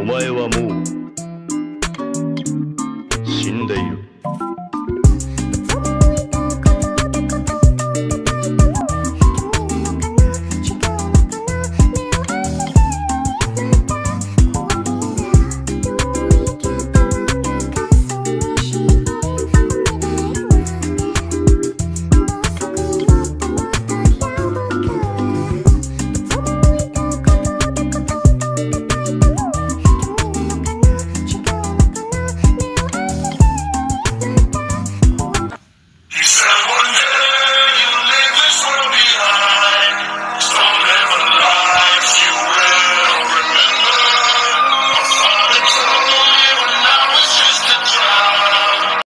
お前はもう死んでいる。